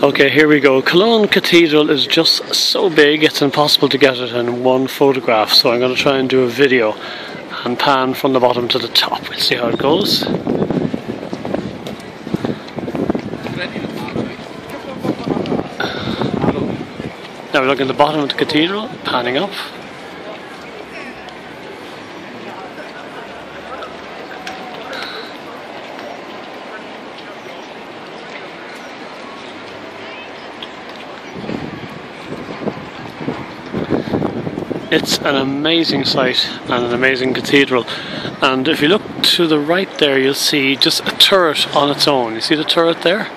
Okay, here we go. Cologne Cathedral is just so big it's impossible to get it in one photograph, so I'm going to try and do a video and pan from the bottom to the top. We'll see how it goes. Now we're looking at the bottom of the cathedral, panning up. It's an amazing site and an amazing cathedral. And if you look to the right there, you'll see just a turret on its own. You see the turret there?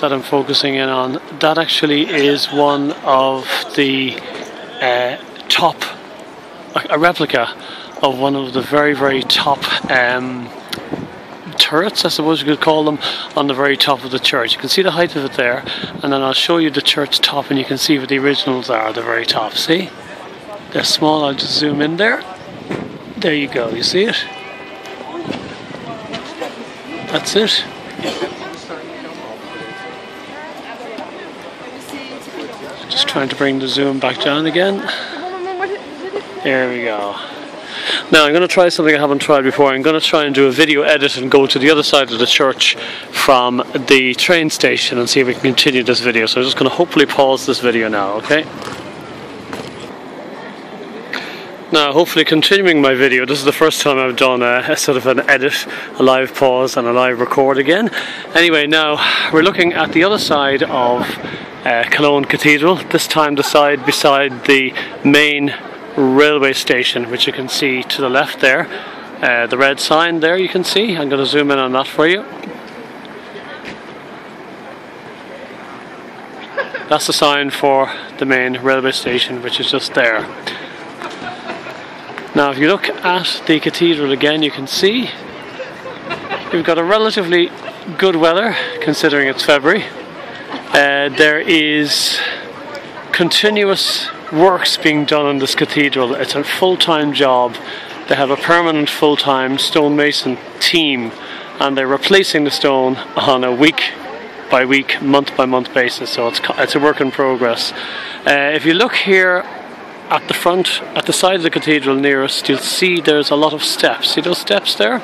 That I'm focusing in on. That actually is one of the uh, top, a replica of one of the very, very top um, turrets, I suppose you could call them, on the very top of the church. You can see the height of it there, and then I'll show you the church top, and you can see what the originals are at the very top. See? They're small, I'll just zoom in there. There you go, you see it? That's it. Just trying to bring the zoom back down again. There we go. Now I'm going to try something I haven't tried before. I'm going to try and do a video edit and go to the other side of the church from the train station and see if we can continue this video. So I'm just going to hopefully pause this video now, okay? Now, hopefully, continuing my video, this is the first time I've done a, a, sort of an edit, a live pause, and a live record again. Anyway, now we're looking at the other side of uh, Cologne Cathedral, this time the side beside the main railway station, which you can see to the left there. Uh, the red sign there you can see. I'm going to zoom in on that for you. That's the sign for the main railway station, which is just there. Now, if you look at the cathedral again, you can see we've got a relatively good weather considering it's February. Uh, there is continuous works being done on this cathedral. It's a full time job. They have a permanent full time stonemason team and they're replacing the stone on a week by week, month by month basis. So it's, it's a work in progress. Uh, if you look here at the front, at the side of the cathedral nearest, you'll see there's a lot of steps. See those steps there?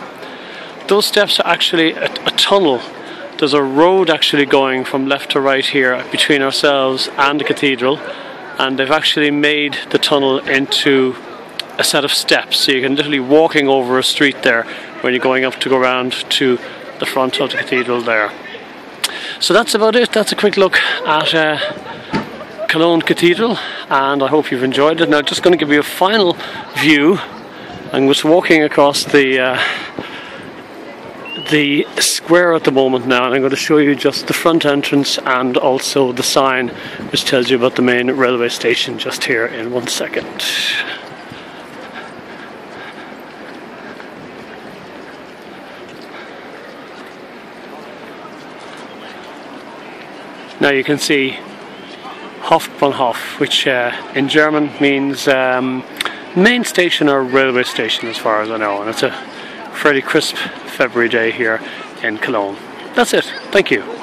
Those steps are actually a, a, tunnel. There's a road actually going from left to right here between ourselves and the cathedral, and they've actually made the tunnel into a set of steps. So you can literally walking over a street there when you're going up to go around to the front of the cathedral there. So that's about it. That's a quick look at. Uh, Cologne Cathedral and I hope you've enjoyed it. Now just going to give you a final view. I'm just walking across the uh, the square at the moment now and I'm going to show you just the front entrance and also the sign which tells you about the main railway station just here in one second. Now you can see Hauptbahnhof, which uh, in German means um, main station or railway station, as far as I know. And it's a fairly crisp February day here in Cologne. That's it. Thank you.